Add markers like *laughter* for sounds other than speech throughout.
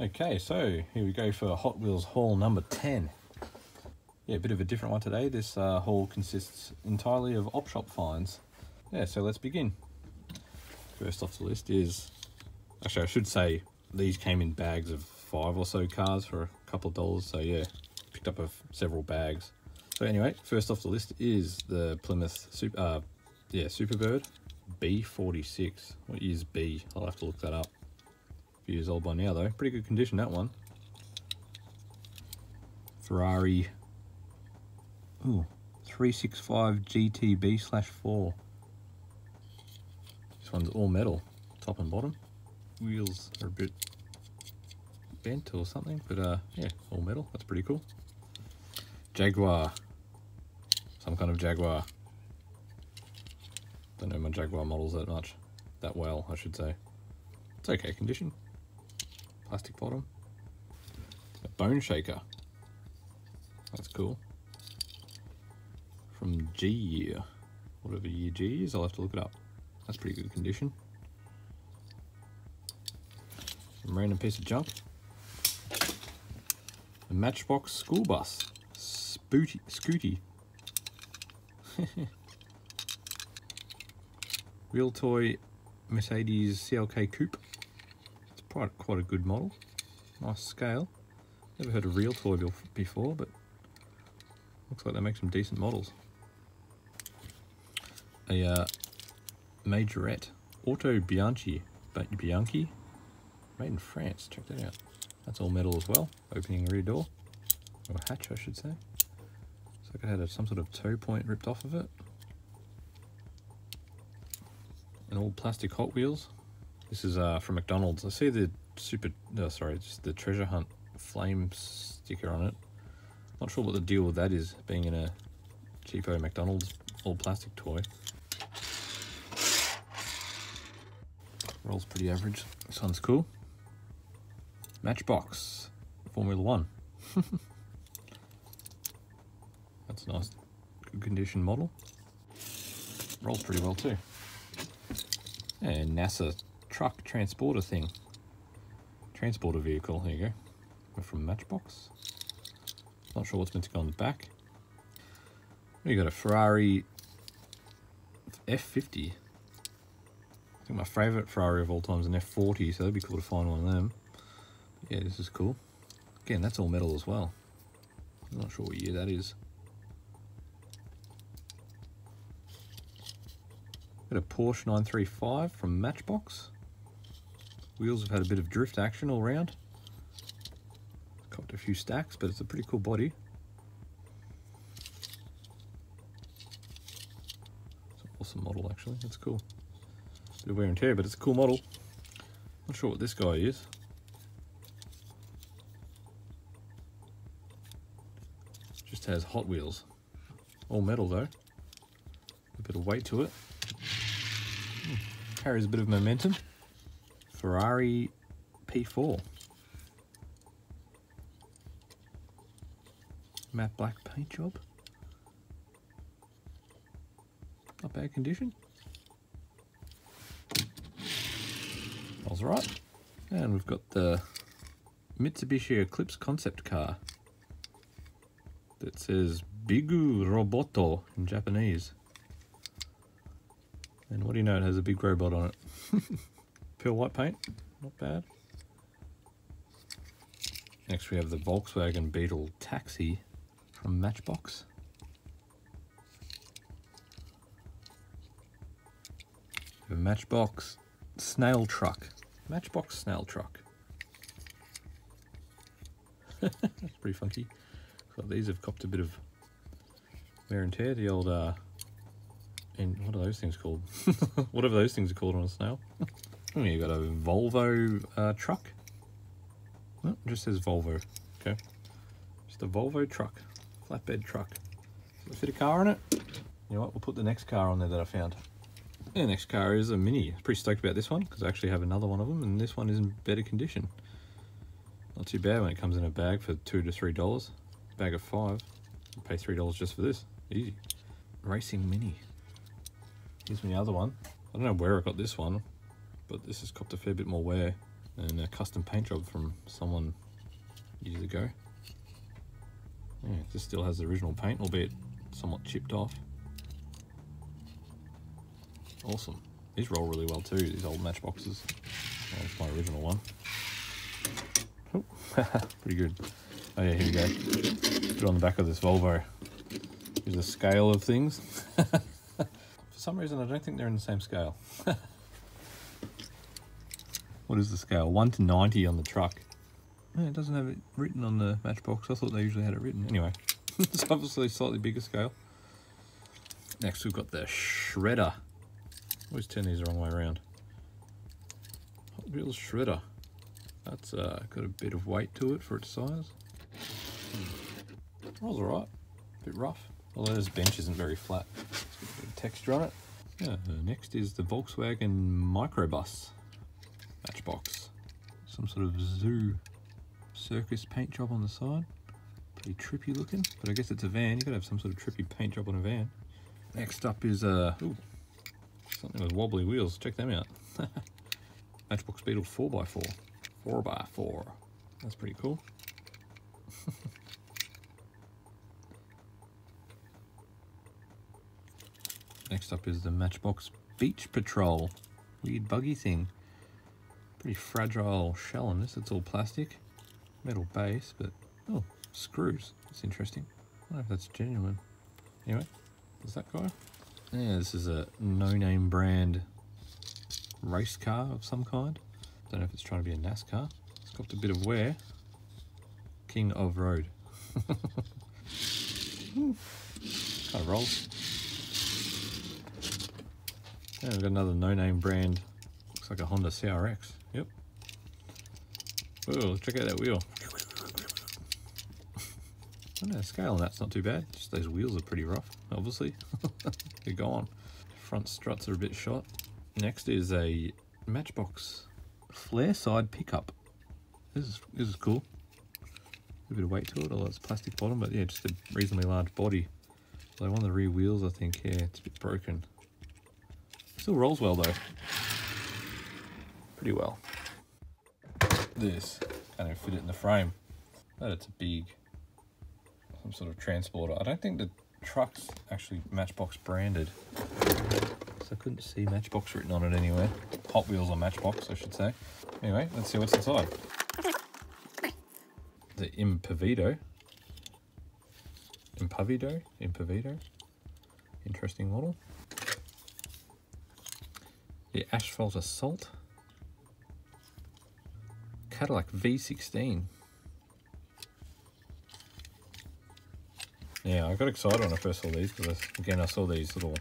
Okay, so here we go for Hot Wheels haul number 10. Yeah, a bit of a different one today. This uh, haul consists entirely of op shop finds. Yeah, so let's begin. First off the list is, actually I should say these came in bags of five or so cars for a couple of dollars. So yeah, picked up a f several bags. So anyway, first off the list is the Plymouth Super, uh, yeah, Superbird B46. What is B? I'll have to look that up. Few years old by now though. Pretty good condition that one. Ferrari ooh, 365 GTB slash 4. This one's all metal, top and bottom. Wheels are a bit bent or something, but uh, yeah, all metal. That's pretty cool. Jaguar, some kind of Jaguar. Don't know my Jaguar models that much, that well, I should say. It's okay condition. Plastic bottom. A bone shaker. That's cool. From G year. Whatever year G is, I'll have to look it up. That's pretty good condition. Some random piece of junk. A Matchbox school bus. Spooty, Scooty. *laughs* Real toy Mercedes CLK Coupe. Quite, quite a good model. Nice scale. Never heard of Real Toy before, but looks like they make some decent models. A uh, Majorette Auto Bianchi, Bianchi, made in France. Check that out. That's all metal as well. Opening rear door, or hatch, I should say. Looks like it had a, some sort of tow point ripped off of it. And all plastic Hot Wheels. This is uh, from McDonald's. I see the super, no, sorry, just the treasure hunt flame sticker on it. Not sure what the deal with that is, being in a cheapo McDonald's all plastic toy. Rolls pretty average. This one's cool. Matchbox Formula One. *laughs* That's a nice, good condition model. Rolls pretty well too. And NASA truck transporter thing. Transporter vehicle, here you go. We're from Matchbox. Not sure what's meant to go on the back. We got a Ferrari F50. I think my favourite Ferrari of all time is an F40, so that'd be cool to find one of them. But yeah, this is cool. Again, that's all metal as well. I'm not sure what year that is. Got a Porsche 935 from Matchbox. Wheels have had a bit of drift action all round. Copped a few stacks, but it's a pretty cool body. It's an awesome model actually, that's cool. Bit of wear and tear, but it's a cool model. Not sure what this guy is. Just has Hot Wheels. All metal though. A bit of weight to it. Hmm. Carries a bit of momentum. Ferrari P4. Matte black paint job. Not bad condition. All's right. And we've got the Mitsubishi Eclipse concept car that says Bigu Roboto in Japanese. And what do you know, it has a big robot on it. *laughs* Pure white paint, not bad. Next we have the Volkswagen Beetle Taxi from Matchbox. Matchbox Snail Truck. Matchbox Snail Truck. *laughs* That's pretty funky. So these have copped a bit of wear and tear. The old, uh, and what are those things called? *laughs* Whatever those things are called on a snail. *laughs* oh, you got a Volvo uh, truck. It just says Volvo. Okay. Just a Volvo truck. Flatbed truck. Fit a car in it? You know what? We'll put the next car on there that I found. The next car is a Mini. Pretty stoked about this one because I actually have another one of them and this one is in better condition. Not too bad when it comes in a bag for two to three dollars. Bag of five. Pay three dollars just for this. Easy. Racing Mini. Here's my other one. I don't know where I got this one, but this has copped a fair bit more wear. than a custom paint job from someone years ago. Yeah, this still has the original paint, albeit somewhat chipped off. Awesome. These roll really well too, these old matchboxes. That's my original one. Oh, *laughs* pretty good. Oh yeah, here we go. Put it on the back of this Volvo. Here's a scale of things. *laughs* For some reason, I don't think they're in the same scale. *laughs* what is the scale? 1 to 90 on the truck. Yeah, it doesn't have it written on the matchbox. I thought they usually had it written. Anyway, *laughs* it's obviously a slightly bigger scale. Next, we've got the Shredder. Always turn these the wrong way around. Hot Wheels Shredder. That's uh, got a bit of weight to it for its size. Hmm. Rolls alright. Bit rough. Although this bench isn't very flat. It's got a bit of texture on it. Yeah, next is the Volkswagen Microbus Matchbox. Some sort of zoo circus paint job on the side. Pretty trippy looking, but I guess it's a van. You've got to have some sort of trippy paint job on a van. Next up is uh, ooh, something with wobbly wheels. Check them out. *laughs* Matchbox Beetle 4x4. 4x4. That's pretty cool. *laughs* Next up is the Matchbox Beach Patrol. Weird buggy thing. Pretty fragile shell on this. It's all plastic. Metal base, but... Oh, screws. That's interesting. I don't know if that's genuine. Anyway, is that guy? Yeah, this is a no-name brand race car of some kind. Don't know if it's trying to be a NASCAR. It's got a bit of wear. King of Road. *laughs* kind of rolls. Yeah, we've got another no-name brand. Looks like a Honda CRX. Yep. Oh, check out that wheel. *laughs* I scale on that's not too bad. Just those wheels are pretty rough, obviously. *laughs* They're gone. Front struts are a bit shot. Next is a Matchbox flare side pickup. This is this is cool. A bit of weight to it, although it's plastic bottom, but yeah, just a reasonably large body. So one of the rear wheels, I think, yeah, it's a bit broken. Still rolls well though. Pretty well. This kind of fit it in the frame, but it's a big, some sort of transporter. I don't think the truck's actually Matchbox branded. So I couldn't see Matchbox written on it anywhere. Hot Wheels or Matchbox, I should say. Anyway, let's see what's inside. The Impavido. Impavido? Impavido? Interesting model. The Asphalt Assault. Cadillac V16. Yeah, I got excited when I first saw these because, again, I saw these little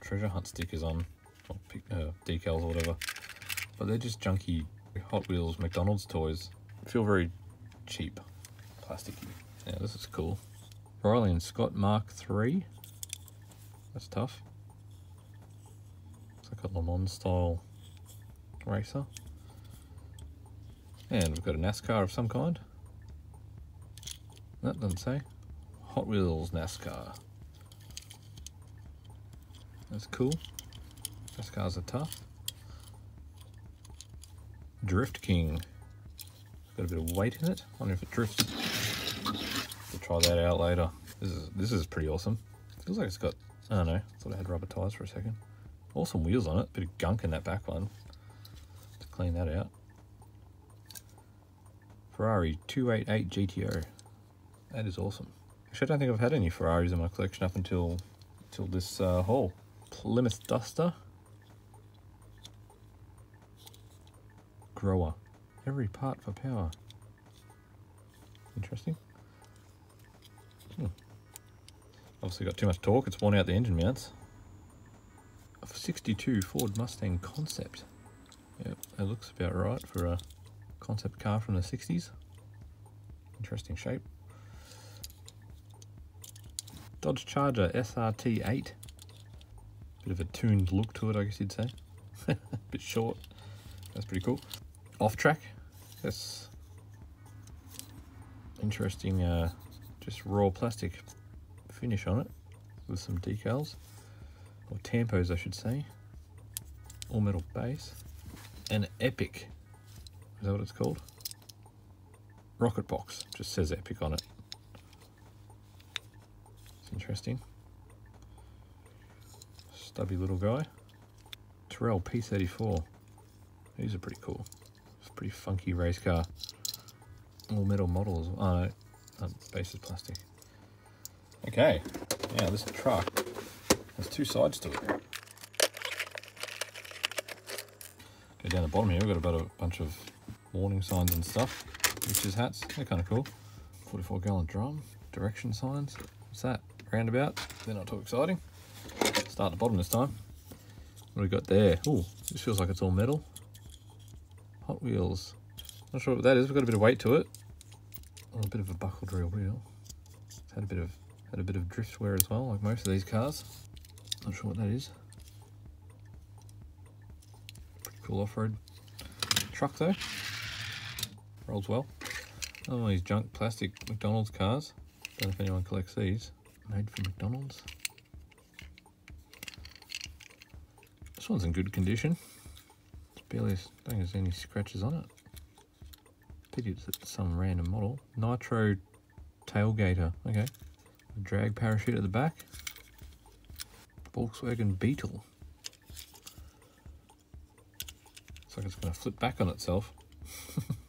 treasure hunt stickers on, or uh, decals or whatever. But they're just junky Hot Wheels McDonald's toys. Feel very cheap, plasticky. Yeah, this is cool. Riley and Scott Mark III. That's tough. It's like a Le Mans style racer. And we've got a NASCAR of some kind. That doesn't say. Hot Wheels NASCAR. That's cool. NASCARs are tough. Drift King. It's got a bit of weight in it. I wonder if it drifts. We'll try that out later. This is this is pretty awesome. Feels like it's got I don't know. Thought it had rubber tires for a second. Awesome wheels on it. Bit of gunk in that back one. To clean that out. Ferrari 288 GTO. That is awesome. Actually, I don't think I've had any Ferraris in my collection up until until this uh, haul. Plymouth Duster. Grower. Every part for power. Interesting. Hmm. Obviously got too much torque, it's worn out the engine mounts. A 62 Ford Mustang Concept. Yep, that looks about right for a concept car from the 60s. Interesting shape. Dodge Charger SRT8. Bit of a tuned look to it, I guess you'd say. *laughs* Bit short. That's pretty cool. Off track. That's interesting, uh, just raw plastic finish on it with some decals, or tampos, I should say. All metal base. An Epic Is that what it's called? Rocket Box. Just says Epic on it. It's interesting. Stubby little guy. Tyrrell P34. These are pretty cool. It's a pretty funky race car. All metal models. Oh no, um, base is plastic. Okay, now this truck has two sides to it. Go down the bottom here, we've got about a bunch of warning signs and stuff. Witches hats, they're kind of cool. 44 gallon drum, direction signs. What's that? Roundabout, they're not too exciting. Start at the bottom this time. What do we got there? Oh, this feels like it's all metal. Hot Wheels. Not sure what that is. We've got a bit of weight to it. Oh, a bit of a buckle drill wheel. It's had a bit of had a bit of drift wear as well, like most of these cars. Not sure what that is. Pretty cool off-road truck though. Rolls well. another Oh, these junk plastic McDonald's cars. Don't know if anyone collects these. Made for McDonald's. This one's in good condition. It's barely, I don't think there's any scratches on it. Pity it's some random model. Nitro tailgater, okay. A drag parachute at the back. Volkswagen Beetle. Looks like it's going to flip back on itself. *laughs*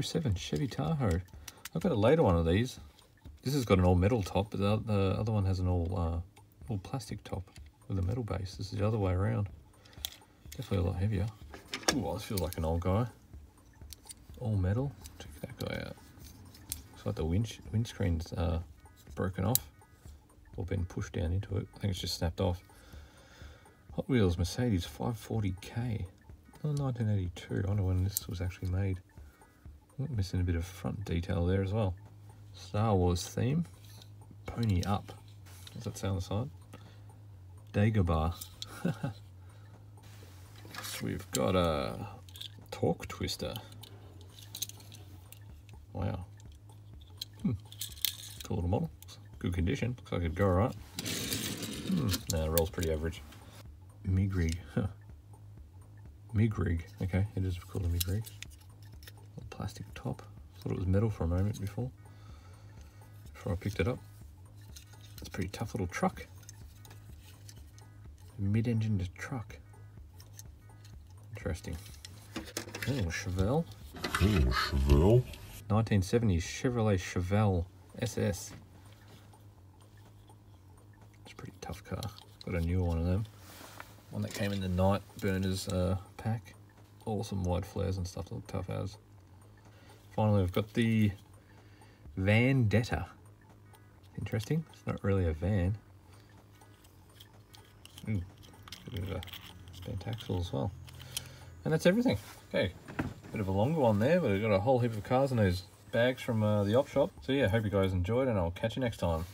07 Chevy Tahoe. I've got a later one of these. This has got an all metal top, but the, the other one has an all uh, all plastic top with a metal base. This is the other way around. Definitely a lot heavier. Ooh, this feels like an old guy. All metal. Check that guy out. Looks like the wind windscreen's uh, broken off or been pushed down into it. I think it's just snapped off. Hot Wheels Mercedes 540k. Oh, 1982. I wonder when this was actually made. Missing a bit of front detail there as well. Star Wars theme. Pony up. Does that sound the side? Dagobah. *laughs* so we've got a torque twister. Wow. Hmm. Cool little model. Good condition. Looks like it'd go alright. Hmm. Nah, rolls pretty average. Migrig. Huh. Migrig. Okay, it is called a Migrig. Plastic top. Thought it was metal for a moment before. Before I picked it up. It's a pretty tough little truck. Mid-engined truck. Interesting. Oh, Chevelle. Oh, Chevelle. 1970s Chevrolet Chevelle SS. It's a pretty tough car. Got a newer one of them. One that came in the night burners uh, pack. Awesome wide flares and stuff look tough as. Finally, we've got the Vandetta. Interesting. It's not really a van. Ooh, bit of a bent axle as well. And that's everything. Okay, bit of a longer one there, but we've got a whole heap of cars in those bags from uh, the op shop. So yeah, hope you guys enjoyed and I'll catch you next time.